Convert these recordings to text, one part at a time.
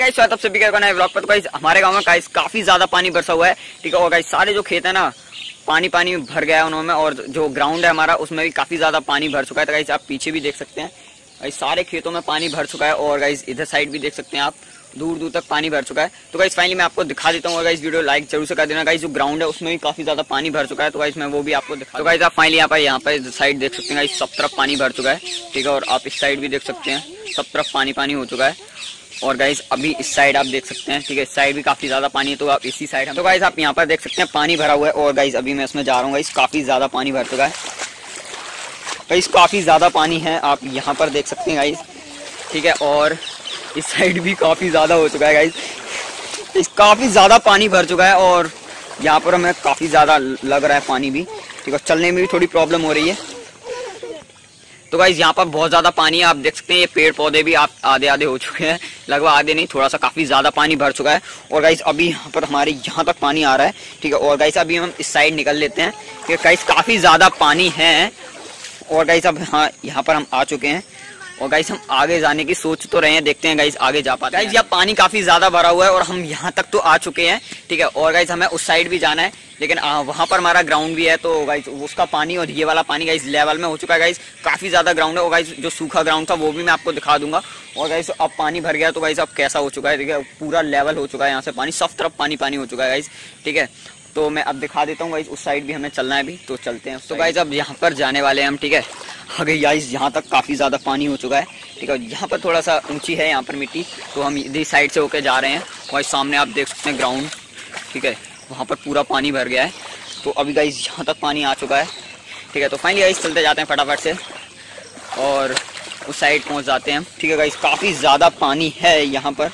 Guys स्वागत सभी का नए ब्लॉग पर। तो गाइस हमारे गाँव में गाइस काफ़ी ज़्यादा पानी बरसा हुआ है। ठीक है, और गाइस सारे जो खेत है ना पानी पानी भर गया है उन्होंने, और जो ग्राउंड है हमारा, उसमें भी काफ़ी ज़्यादा पानी भर चुका है। तो गाइस आप पीछे भी देख सकते हैं। गाइस सारे खेतों में पानी भर चुका है, और गाइस इधर साइड भी देख सकते हैं आप। दूर दूर तक पानी भर चुका है। तो गाइस फाइनली मैं आपको दिखा देता हूँ गाइस वीडियो लाइक ज़रूर से कर देना। गाइस जो ग्राउंड है, उसमें भी काफ़ी ज़्यादा पानी भर चुका है। तो गाइस मैं वो भी आपको दिखा तो गाइस आप फाइनली यहाँ पर यहाँ पर साइड देख सकते हैं। गाइस सब तरफ़ पानी भर चुका है। ठीक है, और आप इस साइड भी देख सकते हैं। सब तरफ़ पानी पानी हो चुका है। और गाइज़ अभी इस साइड आप देख सकते हैं, ठीक है, इस साइड भी काफ़ी ज़्यादा पानी है तो आप इसी साइड तो गाइज़ आप यहाँ पर देख सकते हैं, पानी भरा हुआ है, और गाइज़ अभी मैं इसमें जा रहा हूँ गाइस काफ़ी ज़्यादा पानी भर चुका है। गाइज़ काफ़ी ज़्यादा पानी है, आप यहाँ पर देख सकते हैं गाइज़ ठीक है, और इस साइड भी काफ़ी ज़्यादा हो चुका है गाइज़ इस काफ़ी ज़्यादा पानी भर चुका है, और यहाँ पर हमें काफ़ी ज़्यादा लग रहा है पानी भी, ठीक है चलने में भी थोड़ी प्रॉब्लम हो रही है। तो गाइज़ यहाँ पर बहुत ज़्यादा पानी है, आप देख सकते हैं, ये पेड़ पौधे भी आप आधे आधे हो चुके हैं। लगभग आधे नहीं थोड़ा सा काफ़ी ज़्यादा पानी भर चुका है। और गाइज़ अभी यहाँ पर हमारे, यहाँ तक पानी आ रहा है, ठीक है? और गाइज़ अभी हम इस साइड निकल लेते हैं ठीक है गाइज़ काफ़ी ज़्यादा पानी है। और गाइज़ अब हाँ यहाँ पर हम आ चुके हैं। और गाइस हम आगे जाने की सोच तो रहे हैं, देखते हैं गाइस आगे जा पाते हैं। गाइस यहाँ पानी काफ़ी ज़्यादा भरा हुआ है और हम यहाँ तक तो आ चुके हैं, ठीक है? और गाइस हमें उस साइड भी जाना है। लेकिन वहाँ पर हमारा ग्राउंड भी है तो गाइस उसका पानी और ये वाला पानी गाइस लेवल में हो चुका है गाइस काफ़ी ज़्यादा ग्राउंड है और गाइस जो सूखा ग्राउंड था वो भी मैं आपको दिखा दूँगा. और गाइस अब पानी भर गया तो गाइस अब कैसा हो चुका है? ठीक है पूरा लेवल हो चुका है यहाँ से पानी. सब तरफ़ पानी पानी हो चुका है गाइस ठीक है? तो मैं अब दिखा देता हूँ गाइस उस साइड भी हमें चलना है अभी. तो चलते हैं तो गाइज़ अब यहाँ पर जाने वाले हैं हम, ठीक है? आगे गाइस यहाँ तक काफ़ी ज़्यादा पानी हो चुका है, ठीक है? यहाँ पर थोड़ा सा ऊँची है यहाँ पर मिट्टी. तो हम इधर साइड से होके जा रहे हैं. वही सामने आप देख सकते हैं ग्राउंड ठीक है? वहाँ पर पूरा पानी भर गया है। तो अभी गाइस यहाँ तक पानी आ चुका है। ठीक है तो फाइनली गाइस चलते जाते हैं फटाफट से। और उस साइड पहुँच जाते हैं ठीक है गाइस काफ़ी ज़्यादा पानी है यहाँ पर।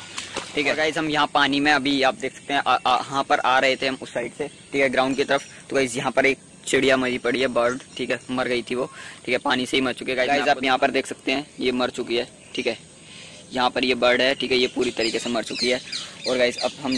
ठीक है गाइज़ हम यहाँ पानी में अभी आप देख सकते हैं यहाँ पर आ रहे थे हम उस साइड से। ठीक है ग्राउंड की तरफ़। तो गाइज़ यहाँ पर एक चिड़िया मरी पड़ी है बर्ड ठीक है मर गई थी वो। ठीक है पानी से ही मर चुके हैं। गाइज़ आप यहाँ पर देख सकते हैं ये मर चुकी है। ठीक है। यहाँ पर ये बर्ड है ठीक है ये पूरी तरीके से मर चुकी है। और गाइस अब हम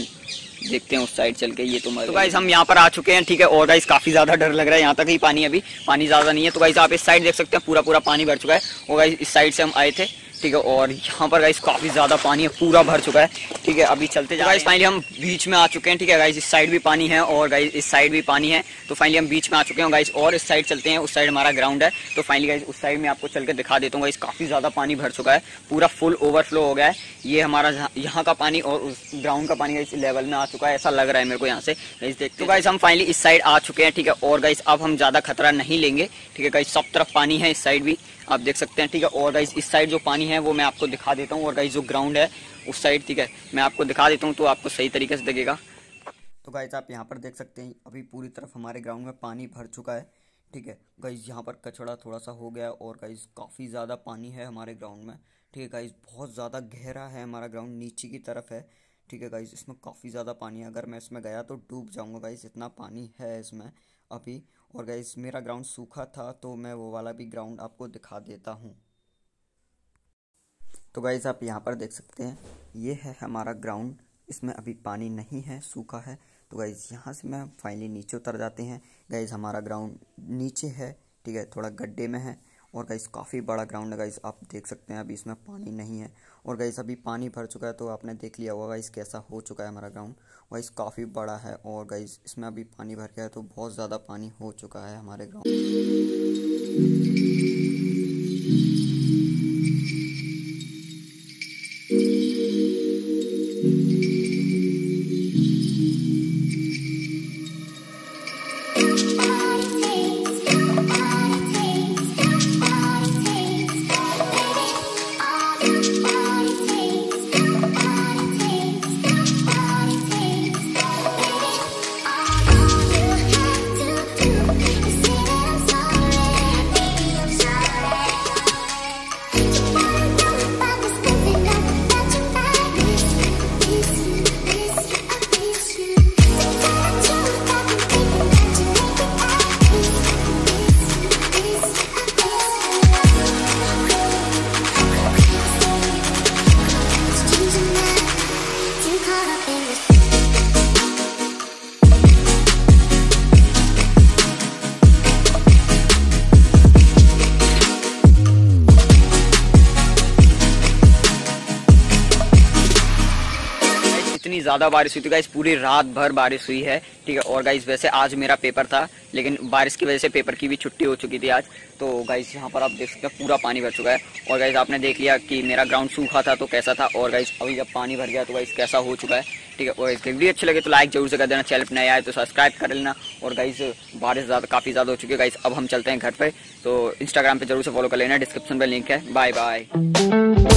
देखते हैं उस साइड चल के ये तो मर तो गाइस हम यहाँ पर आ चुके हैं ठीक है और गाइस काफ़ी ज़्यादा डर लग रहा है यहाँ तक ही पानी अभी। पानी ज़्यादा नहीं है तो गाइस आप इस साइड देख सकते हैं पूरा पूरा पानी भर चुका है। और गाइस इस साइड से हम आए थे। ठीक है और यहाँ पर गाइस काफ़ी ज़्यादा पानी है पूरा भर चुका है। ठीक है अभी चलते जा गाइस फाइनली हम बीच में आ चुके हैं ठीक है गाइस इस साइड भी पानी है और गाइस इस साइड भी पानी है। तो फाइनली हम बीच में आ चुके हैं गाइस और इस साइड चलते हैं उस साइड हमारा ग्राउंड है। तो फाइनली गाइस उस साइड में आपको चल के दिखा देता हूँ गाइस काफ़ी ज़्यादा पानी भर चुका है पूरा फुल ओवरफ्लो हो गया है। ये हमारा यहाँ का पानी और उस ग्राउंड का पानी इस लेवल में आ चुका है ऐसा लग रहा है मेरे को यहाँ से। गाइस देखते तो गाइस हम फाइनली इस साइड आ चुके हैं ठीक है और गाइस अब हम ज़्यादा खतरा नहीं लेंगे ठीक है गाइस सब तरफ़ पानी है इस साइड भी। आप देख सकते हैं, ठीक है? और गाइज़ इस साइड जो पानी है, वो मैं आपको दिखा देता हूँ। और गाइज़ जो ग्राउंड है, उस साइड ठीक है? मैं आपको दिखा देता हूँ तो आपको सही तरीके से दिखेगा। तो गाइज़ आप यहाँ पर देख सकते हैं, अभी पूरी तरफ़ हमारे ग्राउंड में पानी भर चुका है, ठीक है? गाइज़ यहाँ पर कचड़ा थोड़ा सा हो गया और गाइज़ काफ़ी ज़्यादा पानी है हमारे ग्राउंड में, ठीक है? गाइज़ बहुत ज़्यादा गहरा है हमारा ग्राउंड नीचे की तरफ़ है, ठीक है? गाइज़ इसमें काफ़ी ज़्यादा पानी है। अगर मैं इसमें गया तो डूब जाऊँगा गाइज़ इतना पानी है इसमें अभी। और गाइस मेरा ग्राउंड सूखा था तो मैं वो वाला भी ग्राउंड आपको दिखा देता हूँ। तो गाइस आप यहाँ पर देख सकते हैं, ये है हमारा ग्राउंड इसमें अभी पानी नहीं है, सूखा है। तो गाइज़ यहाँ से मैं फाइनली नीचे उतर जाते हैं। गाइज़ हमारा ग्राउंड नीचे है, ठीक है, थोड़ा गड्ढे में है। और गाइस काफ़ी बड़ा ग्राउंड है गाइस आप देख सकते हैं, अभी इसमें पानी नहीं है। और गाइस अभी पानी भर चुका है तो आपने देख लिया होगा गाइस कैसा हो चुका है हमारा ग्राउंड गाइस काफ़ी बड़ा है और गाइस इसमें अभी पानी भर गया है तो बहुत ज़्यादा पानी हो चुका है हमारे ग्राउंड इतनी ज़्यादा बारिश हुई थी। गाइस पूरी रात भर बारिश हुई है, ठीक है? और गाइस वैसे आज मेरा पेपर था, लेकिन बारिश की वजह से पेपर की भी छुट्टी हो चुकी थी आज। तो गाइस यहाँ पर आप देख सकते हैं, पूरा पानी भर चुका है। और गाइस आपने देख लिया कि मेरा ग्राउंड सूखा था तो कैसा था? और गाइस अभी जब पानी भर गया तो गाइस कैसा हो चुका है, ठीक है? और इस वीडियो अच्छे लगे तो लाइक ज़रूर से कर देना। चैनल पर नया आए तो सब्सक्राइब कर लेना। और गाइस बारिश ज़्यादा, काफ़ी ज़्यादा हो चुकी है। गाइस अब हम चलते हैं घर पर तो इंस्टाग्राम पर ज़रूर से फॉलो कर लेना। डिस्क्रिप्शन पर लिंक है। Bye bye